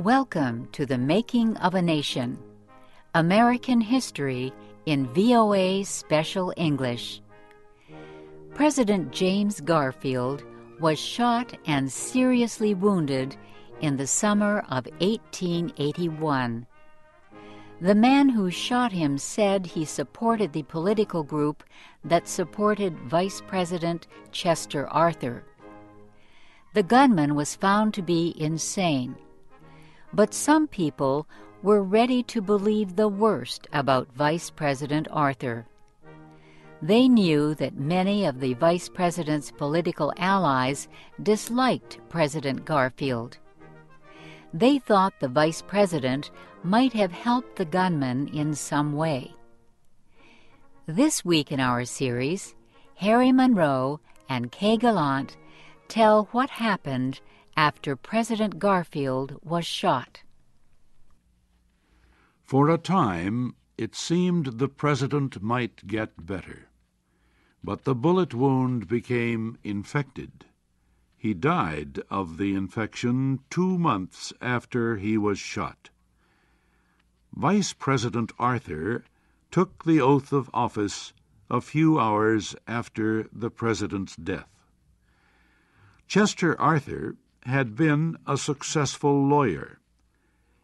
Welcome to the Making of a Nation American History in VOA Special English. President James Garfield was shot and seriously wounded in the summer of 1881. The man who shot him said he supported the political group that supported Vice President Chester Arthur. The gunman was found to be insane, but some people were ready to believe the worst about Vice President Arthur. They knew that many of the Vice President's political allies disliked President Garfield. They thought the Vice President might have helped the gunman in some way. This week in our series, Harry Monroe and Kay Gallant tell what happened after President Garfield was shot. For a time, it seemed the president might get better. But the bullet wound became infected. He died of the infection two months after he was shot. Vice President Arthur took the oath of office a few hours after the president's death. Chester Arthur had been a successful lawyer.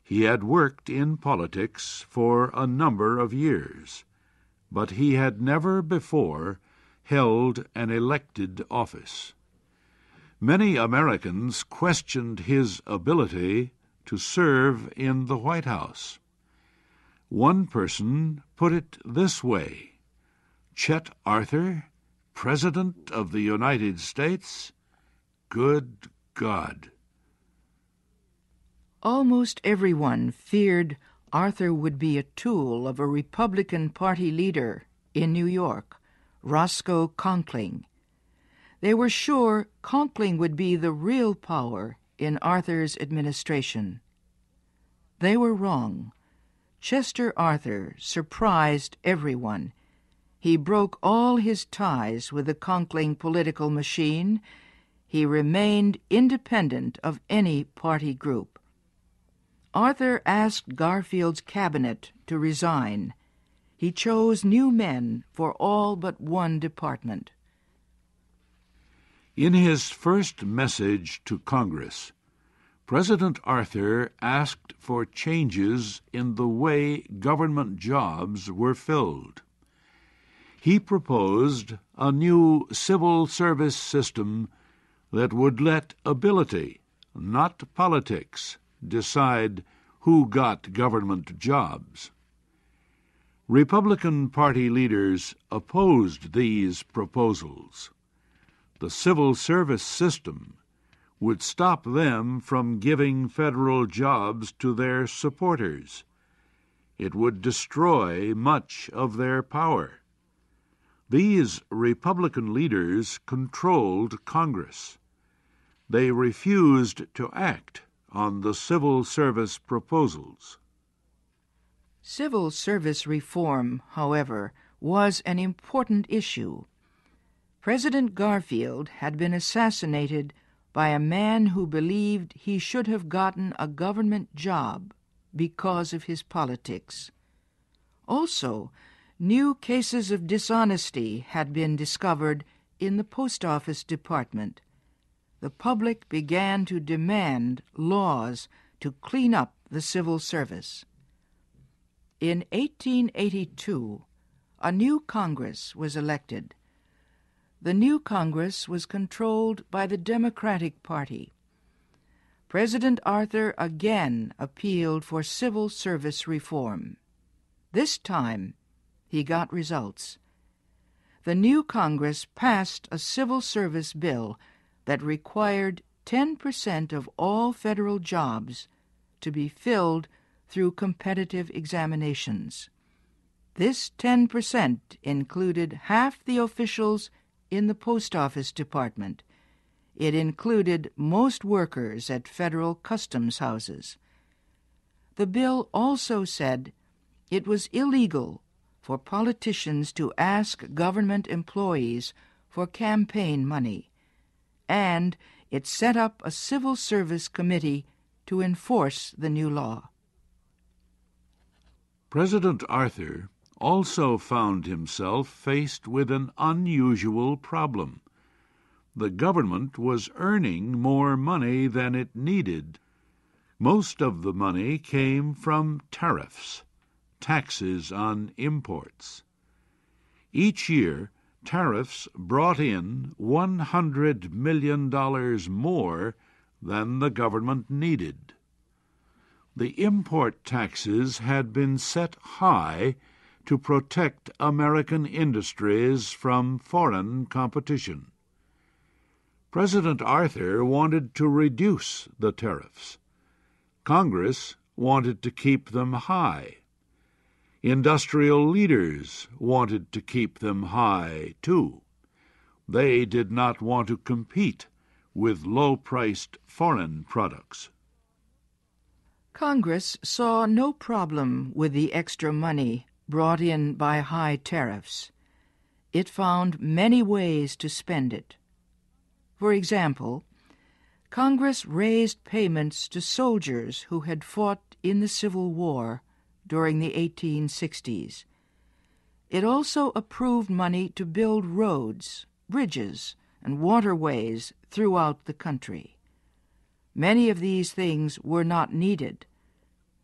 He had worked in politics for a number of years, but he had never before held an elected office. Many Americans questioned his ability to serve in the White House. One person put it this way Chet Arthur, President of the United States? Good God. Almost everyone feared Arthur would be a tool of a Republican Party leader in New York, Roscoe Conkling. They were sure Conkling would be the real power in Arthur's administration. They were wrong. Chester Arthur surprised everyone. He broke all his ties with the Conkling political machine. He remained independent of any party group. Arthur asked Garfield's cabinet to resign. He chose new men for all but one department. In his first message to Congress, President Arthur asked for changes in the way government jobs were filled. He proposed a new civil service system that would let ability, not politics, decide who got government jobs. Republican Party leaders opposed these proposals. The civil service system would stop them from giving federal jobs to their supporters. It would destroy much of their power. These Republican leaders controlled Congress. They refused to act on the civil service proposals. Civil service reform, however, was an important issue. President Garfield had been assassinated by a man who believed he should have gotten a government job because of his politics. Also, new cases of dishonesty had been discovered in the Post Office Department. The public began to demand laws to clean up the civil service. In 1882, a new Congress was elected the new Congress was controlled by the Democratic Party. President Arthur again appealed for civil service reform. This time, he got results. The new Congress passed a civil service bill that required 10% of all federal jobs to be filled through competitive examinations. This 10% included half the officials in the Post Office Department. It included most workers at federal customs houses. The bill also said it was illegal for politicians to ask government employees for campaign money, and it set up a civil service committee to enforce the new law. President Arthur also found himself faced with an unusual problem. The government was earning more money than it needed. Most of the money came from tariffs, taxes on imports. Each year, tariffs brought in $100 million more than the government needed. The import taxes had been set high to protect American industries from foreign competition. President Arthur wanted to reduce the tariffs. Congress wanted to keep them high. Industrial leaders wanted to keep them high, too. They did not want to compete with low priced foreign products. Congress saw no problem with the extra money brought in by high tariffs. It found many ways to spend it. For example, Congress raised payments to soldiers who had fought in the Civil War during the 1860s. It also approved money to build roads, bridges, and waterways throughout the country. Many of these things were not needed.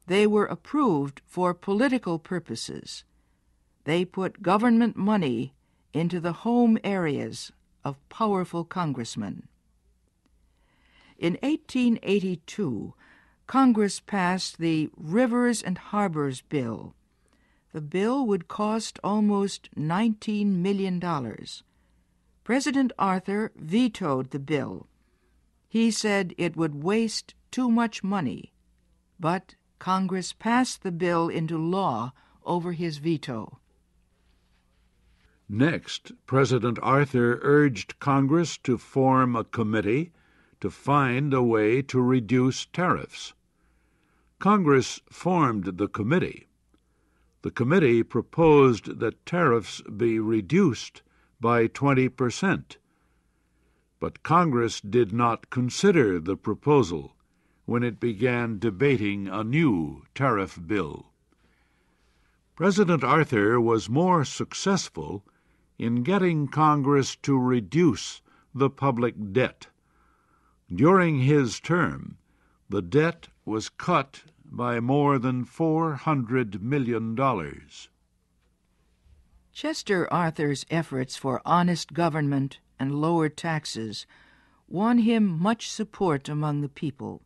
They were approved for political purposes. They put government money into the home areas of powerful congressmen. In 1882, Congress passed the Rivers and Harbors Bill. The bill would cost almost $19 million. President Arthur vetoed the bill. He said it would waste too much money, but Congress passed the bill into law over his veto. Next, President Arthur urged Congress to form a committee to find a way to reduce tariffs. Congress formed the committee. The committee proposed that tariffs be reduced by 20 percent. But Congress did not consider the proposal when it began debating a new tariff bill. President Arthur was more successful in getting Congress to reduce the public debt. During his term, the debt was cut by more than $400 million. Chester Arthur's efforts for honest government and lower taxes won him much support among the people,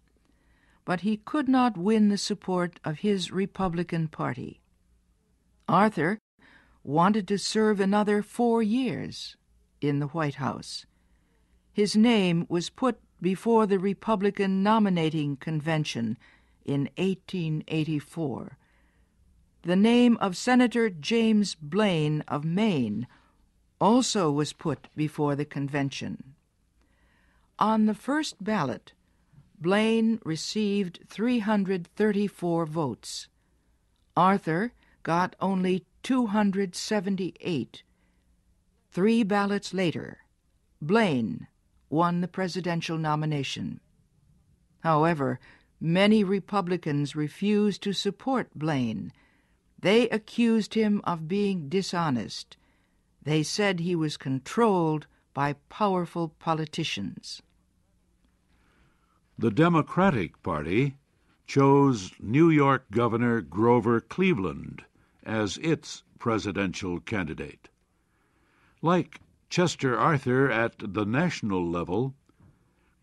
but he could not win the support of his Republican Party. Arthur wanted to serve another four years in the White House. His name was put before the Republican nominating convention in 1884 the name of Senator James Blaine of Maine also was put before the convention. On the first ballot, Blaine received 334 votes. Arthur got only 278. Three ballots later, Blaine won the presidential nomination. However, many Republicans refused to support Blaine they accused him of being dishonest. They said he was controlled by powerful politicians. The Democratic Party chose New York Governor Grover Cleveland as its presidential candidate. Like Chester Arthur at the national level,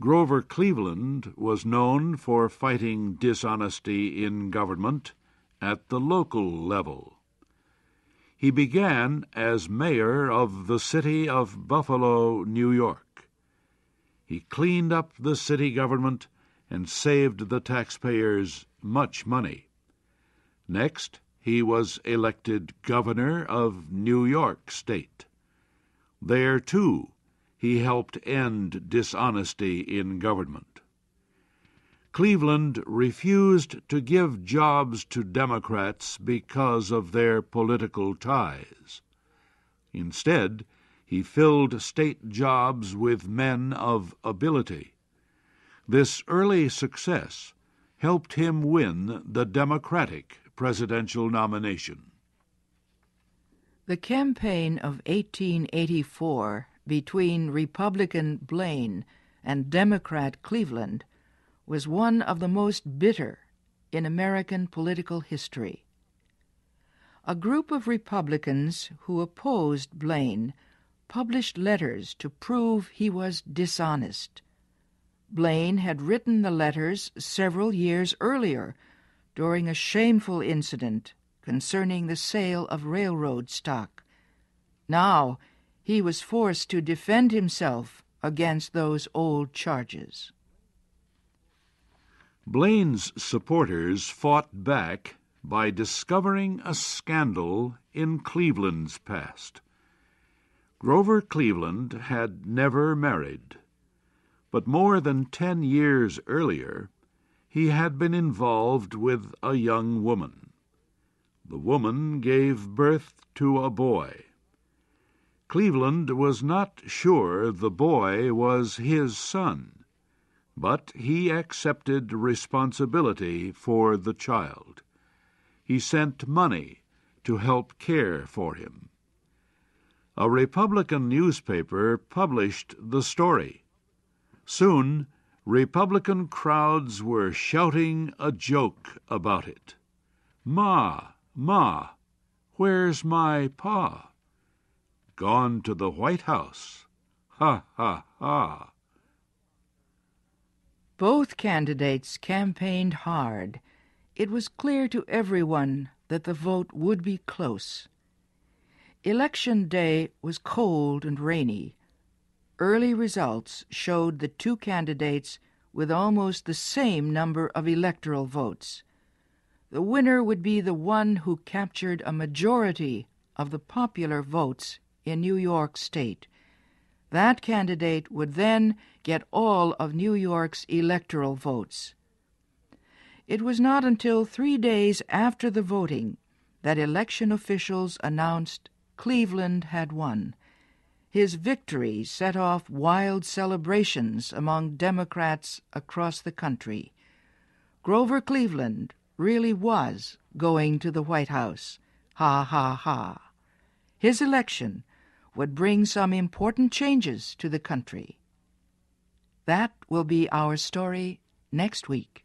Grover Cleveland was known for fighting dishonesty in government at the local level. He began as mayor of the city of Buffalo, New York. He cleaned up the city government and saved the taxpayers much money. Next, he was elected governor of New York State. There, too, he helped end dishonesty in government. Cleveland refused to give jobs to Democrats because of their political ties. Instead, he filled state jobs with men of ability. This early success helped him win the Democratic presidential nomination. The campaign of 1884 between Republican Blaine and Democrat Cleveland was one of the most bitter in American political history. A group of Republicans who opposed Blaine published letters to prove he was dishonest. Blaine had written the letters several years earlier during a shameful incident concerning the sale of railroad stock. Now he was forced to defend himself against those old charges. Blaine's supporters fought back by discovering a scandal in Cleveland's past. Grover Cleveland had never married, but more than ten years earlier he had been involved with a young woman. The woman gave birth to a boy. Cleveland was not sure the boy was his son, but he accepted responsibility for the child. He sent money to help care for him. A Republican newspaper published the story. Soon, Republican crowds were shouting a joke about it. Ma, ma, where's my pa? Gone to the White House. Ha, ha, ha. Both candidates campaigned hard. It was clear to everyone that the vote would be close. Election day was cold and rainy. Early results showed the two candidates with almost the same number of electoral votes. The winner would be the one who captured a majority of the popular votes in New York State. That candidate would then get all of New York's electoral votes. It was not until three days after the voting that election officials announced Cleveland had won. His victory set off wild celebrations among Democrats across the country. Grover Cleveland really was going to the White House. Ha ha ha. His election would bring some important changes to the country. That will be our story next week.